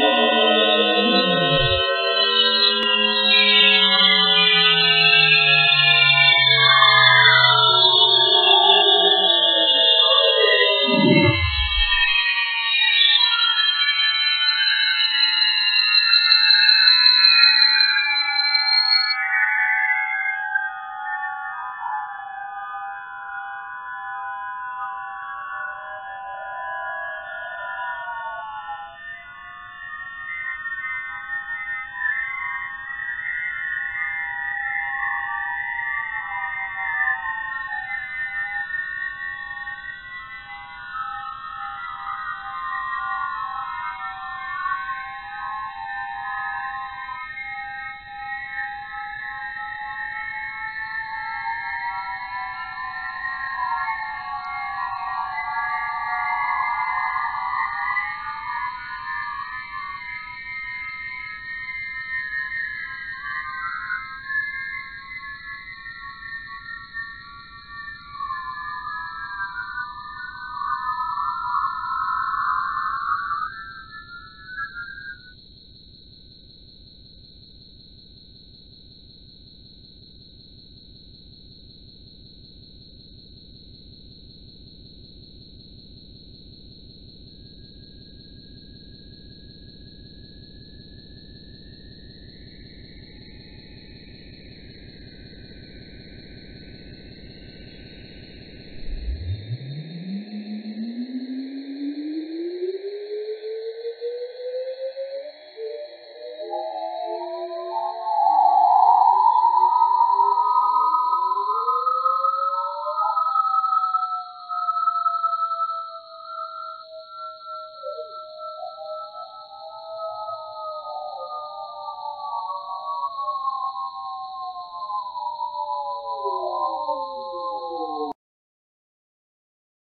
amor.